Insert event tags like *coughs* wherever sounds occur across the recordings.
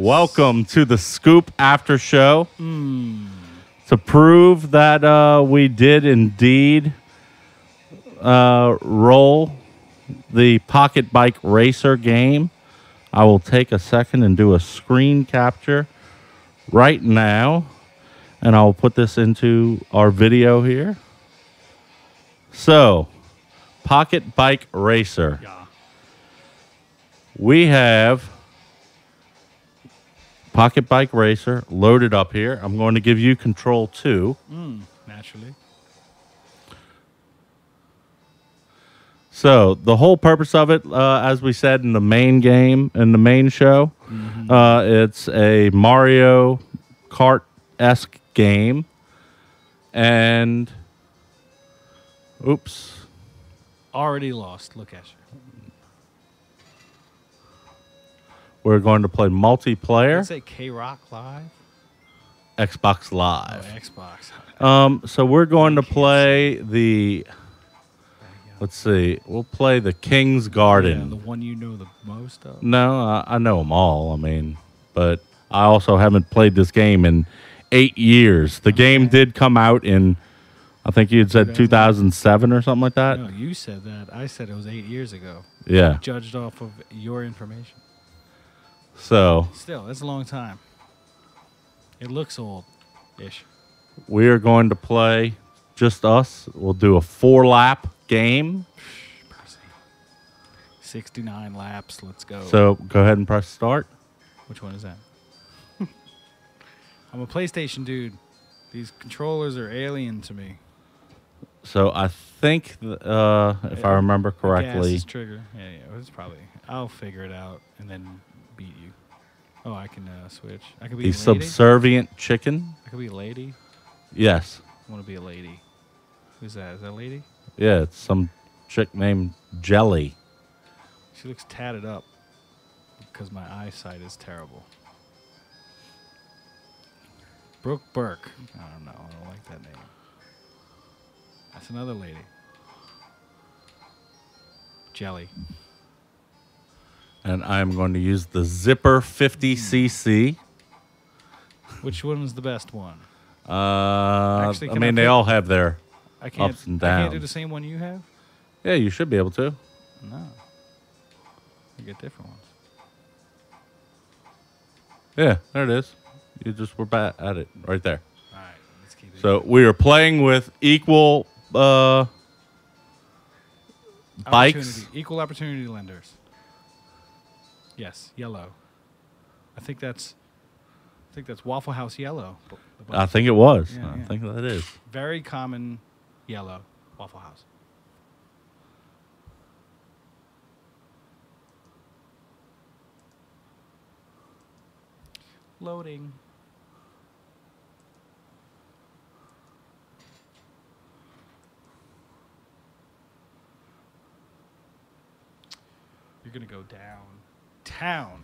Welcome to the Scoop After Show. To prove that uh, we did indeed uh, roll the Pocket Bike Racer game, I will take a second and do a screen capture right now. And I'll put this into our video here. So, Pocket Bike Racer. Yeah. We have Pocket Bike Racer loaded up here. I'm going to give you control two. Naturally. So the whole purpose of it, uh, as we said in the main game in the main show, uh, it's a Mario Kart esque game, and oops, Already lost. Look at you. We're going to play multiplayer say K Rock Live? Xbox Oh, Live. Xbox. Um, so we're going to play the. Let's see. We'll play the King's Garden. Yeah, the one you know the most of. No, I, I know them all. I mean, but I also haven't played this game in eight years. The game did come out in, I think you had said 2007 or something like that. No, you said that. I said it was eight years ago. Yeah. Judged off of your information. So Still, that's a long time. It looks old ish. we are going to play just us. We'll do a four lap game. 69 laps. Let's go. So go ahead and press start. Which one is that? *laughs* I'm a PlayStation dude. These controllers are alien to me. So I think, th- uh, if I remember correctly, trigger. Yeah, yeah. It's probably. I'll figure it out and then beat you. Oh, I can uh, switch. I could be the a lady. subservient chicken. I could be a lady. Yes. I want to be a lady. Who's that? Is that a lady? Yeah, it's some chick named Jelly. She looks tatted up because my eyesight is terrible. Brooke Burke. I don't know. I don't like that name. That's another lady. Jelly. And I'm going to use the Zipper 50cc. Which one is the best one? Uh, Actually, I can I mean, they all have their. I can't. Ups and downs. I can't do the same one you have. Yeah, you should be able to. No. You get different ones. Yeah, there it is. You just were bad at it right there. All right. Let's keep it. So we are playing with equal uh, bikes. Opportunity- Equal opportunity lenders. Yes, yellow. I think that's. I think that's Waffle House yellow. I think it was. Yeah, I yeah. think that is. Very common yellow Waffle House. Loading. You're gonna go down town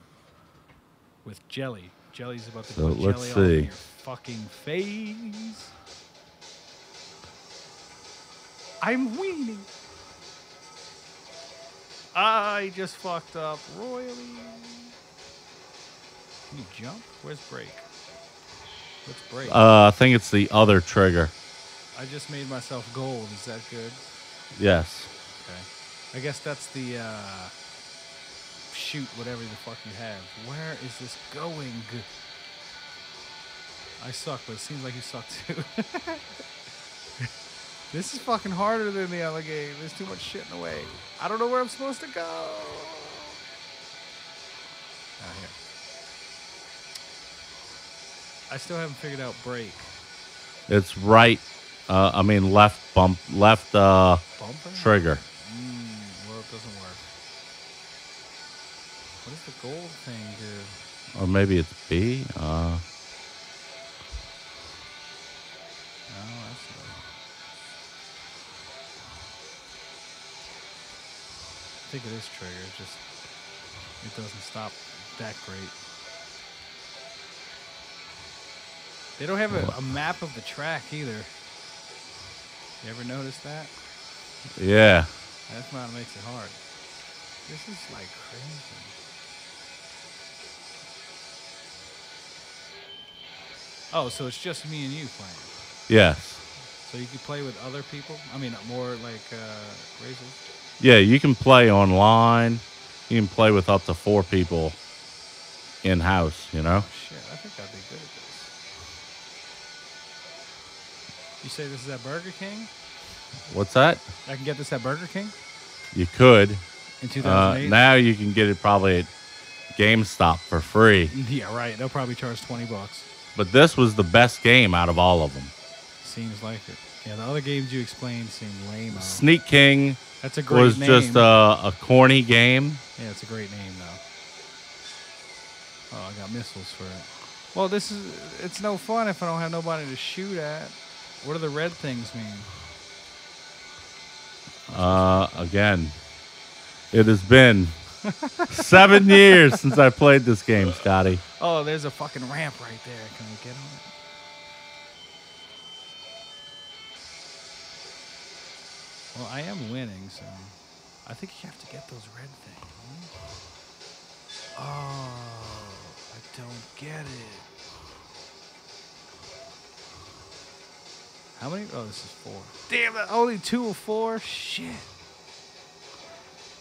with jelly. Jelly's about to So put let's jelly see. your fucking face. I'm weaning. I just fucked up royally. Can you jump? Where's brake? What's brake? Uh, I think it's the other trigger. I just made myself gold. Is that good? Yes. Okay. I guess that's the uh, shoot whatever the fuck you have. Where is this going? I suck, but it seems like you suck too. *laughs* this is fucking harder than the other game. There's too much shit in the way. I don't know where I'm supposed to go. Ah, here. I still haven't figured out brake. It's right. Uh, I mean left bump, left uh, Bumper? trigger. What does the gold thing do? Or maybe it's B. Uh, Oh, that's not. I think it is trigger. It just it doesn't stop that great. They don't have a, a map of the track either. You ever notice that? yeah. That's what makes it hard. This is like crazy. Oh, so it's just me and you playing. Yes. So you can play with other people. I mean, more like uh, races. Yeah, you can play online. You can play with up to four people in house, you know? Shit, I think I'd be good at this. You say this is at Burger King? What's that? I can get this at Burger King You could. in Uh, 2008. now you can get it probably at GameStop for free. *laughs* yeah, right. They'll probably charge twenty bucks. But this was the best game out of all of them. Seems like it. Yeah, the other games you explained seem lame. Sneak King That's a great was name. just a, a corny game. yeah, it's a great name though. Oh, I got missiles for it. Well, this is it's no fun if I don't have nobody to shoot at. What do the red things mean? Uh, again, it has been seven years since I played this game, Scotty. Oh, there's a fucking ramp right there. Can we get on it? Well, I am winning, so I think you have to get those red things. huh? Oh, I don't get it. How many? Oh, this is four. Damn it! Only two or four. Shit!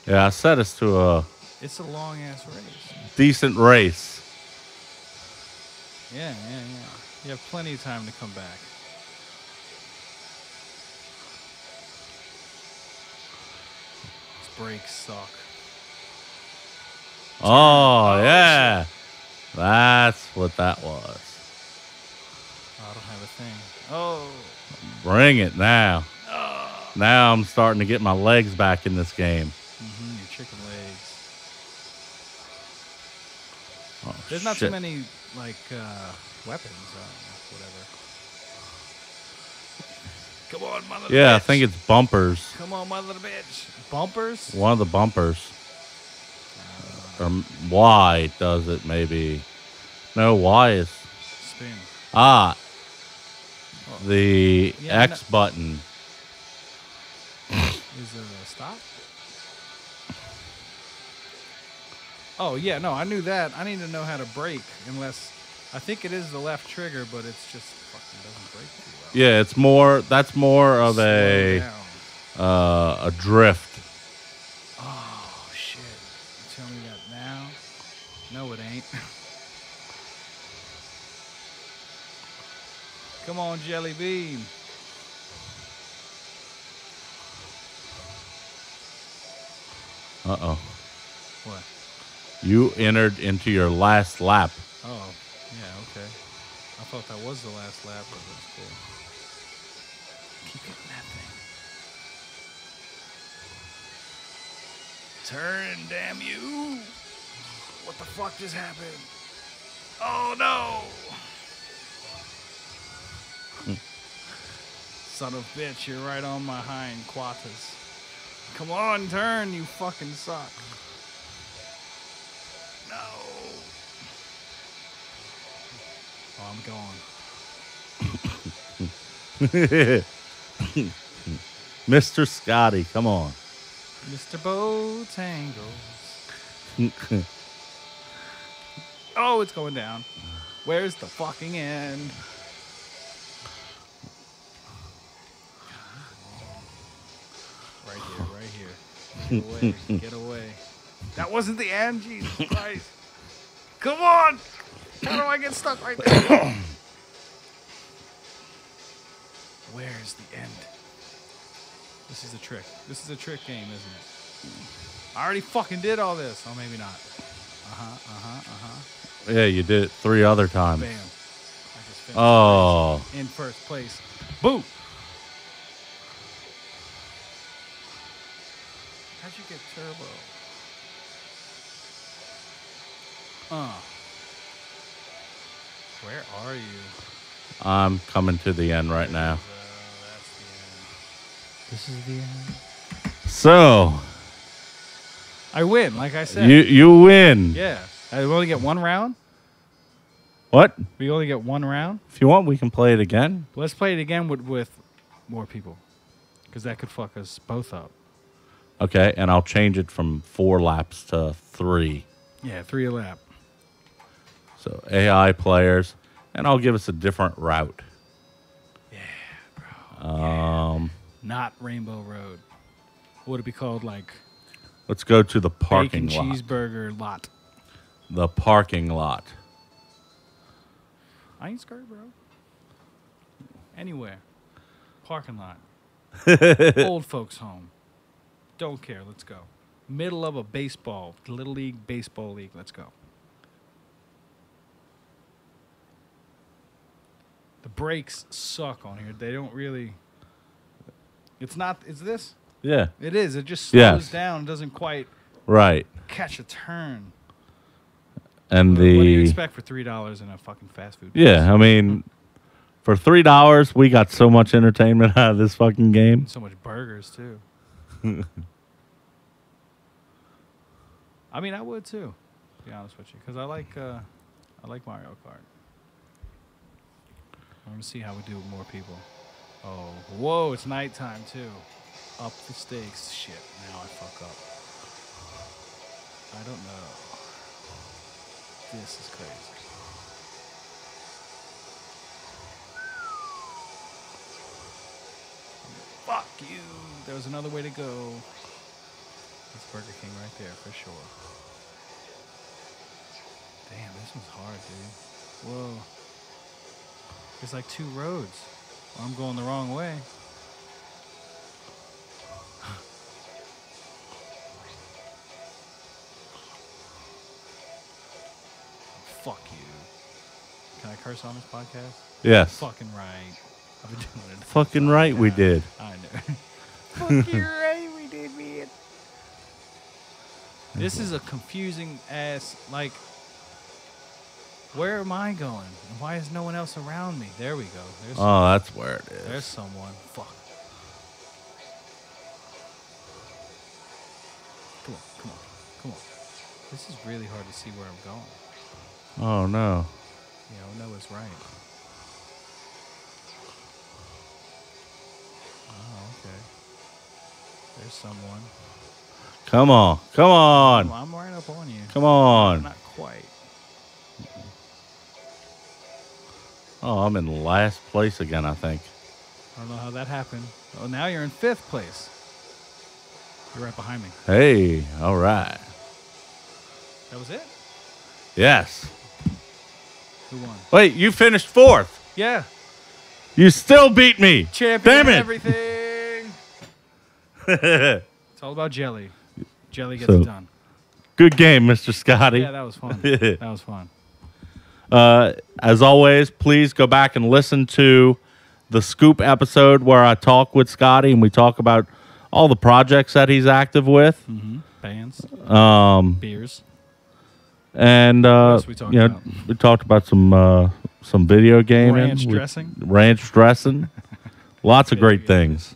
Yeah, I set us to a It's a long ass race. decent race. Yeah, yeah, yeah. You have plenty of time to come back. These brakes suck. Oh, yeah. That's what that was. Oh, I don't have a thing. Oh, Bring it now. Now I'm starting to get my legs back in this game. hmm There's not shit. too many like uh, weapons. Uh, whatever. Come on, mother. Yeah, I think it's bumpers. Come on, mother bitch. Bumpers. One of the bumpers. Or why does it maybe. No, why is. Spin. Ah. The Yeah, X button. Is there a stop? Oh yeah, no, I knew that. I need to know how to brake, unless I think it is the left trigger, but it's just fucking doesn't brake too well. Yeah, it's more. That's more of Slow a down. uh, a drift. Oh shit! You tell me that now? No, it ain't. *laughs* Come on, Jelly Bean. Uh oh. What? You entered into your last lap. Oh, yeah, okay. I thought that was the last lap, but that's cool. Keep hitting that thing. Turn, damn you! What the fuck just happened? Oh no! Son of a bitch, you're right on my hind quarters. Come on, turn, you fucking suck. No. Oh, I'm gone. *laughs* Mr. Scotty, come on. Mr. Bow Tangles. *laughs* oh, it's going down. Where's the fucking end? Right here, right here. Get away, get away. That wasn't the end, Jesus Christ. *laughs* Come on! How do I get stuck right there? *coughs* Where's the end? This is a trick. This is a trick game, isn't it? I already fucking did all this. Oh, maybe not. Uh huh. Uh huh. Uh huh. Yeah, you did it three other times. Bam. I just finished Oh, in first place. Boom. How'd you get turbo? Uh. Where are you? I'm coming to the end right now. Uh, that's the end. This is the end. So I win, like I said. you you win. yeah. I only get one round. What? We only get one round. If you want, we can play it again. Let's play it again with, with more people. Because that could fuck us both up. Okay, and I'll change it from four laps to three. Yeah, three a lap. So AI players, and I'll give us a different route. Yeah, bro. Um, yeah. not Rainbow Road. What would it be called? Like Let's go to the parking bacon lot. cheeseburger lot. The parking lot. I ain't scared, bro. Anywhere. Parking lot. *laughs* Old folks' home. Don't care. Let's go. Middle of a baseball, little league baseball league. Let's go. The brakes suck on here. They don't really. It's not. Is this? Yeah, It is. It just slows Yes. down. It doesn't quite right. catch a turn. And what do you the expect for three dollars in a fucking fast food? yeah, I mean, for three dollars, we got so much entertainment *laughs* out of this fucking game. So much burgers too. *laughs* I mean, I would too. To be honest with you, because I like uh, I like Mario Kart. Want to see how we do with more people. Oh, whoa! It's nighttime too. Up the stakes. Shit. Now I fuck up. I don't know. This is crazy. Fuck you. There was another way to go. That's Burger King right there for sure. Damn, this one's hard, dude. Whoa. There's like two roads. Well, I'm going the wrong way. *sighs* Fuck you. Can I curse on this podcast? Yes, Fucking right. I've been doing it. fucking right, we did. I know. *laughs* Fucking right, we did, man. This is a confusing ass. Like, where am I going? And why is no one else around me? There we go. There's, Oh, that's where it is. there's someone. Fuck. Come on, come on, come on. This is really hard to see where I'm going. Oh no. You know, Noah's right. Oh, okay. There's someone. Come on, come I'm, on, I'm right up on you. come on. Not quite. Oh, I'm in last place again. I think. I don't know how that happened. Oh, now you're in fifth place. You're right behind me. Hey, all right. That was it? Yes. Who won? Wait, you finished fourth. Yeah. You still beat me. Champion Damn it. everything. *laughs* it's all about jelly. Jelly gets So- it done. Good game, Mr. Scotty. Yeah, that was fun. *laughs* that was fun. Uh, as always, please go back and listen to the Scoop episode where I talk with Scotty and we talk about all the projects that he's active with. Bands, Um, beers. and uh, we talked you know, about? we talked about some uh, some video gaming, Ranch dressing. ranch dressing, *laughs* lots of great things.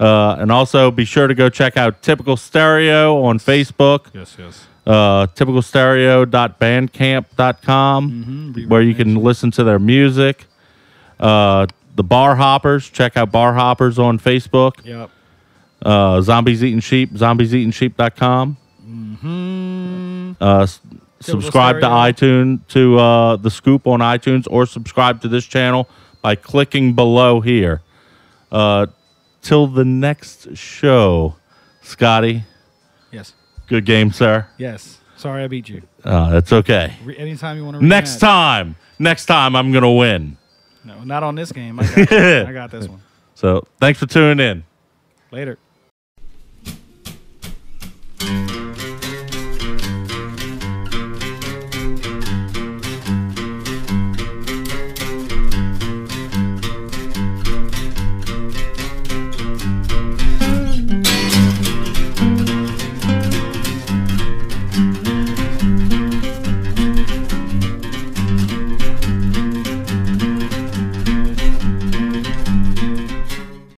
Uh, and also be sure to go check out Typical Stereo on Facebook, Yes, yes. Uh, typicalstereo.bandcamp.com, Mm-hmm. where you can listen to their music. Uh, the Bar Hoppers, check out Bar Hoppers on Facebook. Yep. Uh, Zombies Eating Sheep, zombieseatingsheep.com. Hmm. Uh, subscribe to iTunes to uh, the Scoop on iTunes, or subscribe to this channel by clicking below here. Uh, till the next show, Scotty. Good game, sir. Yes. Sorry, I beat you. Uh, that's okay. Re- anytime you want to. Next time. Next time, I'm gonna win. No, not on this game. I got, I got this one. *laughs* So, thanks for tuning in. Later.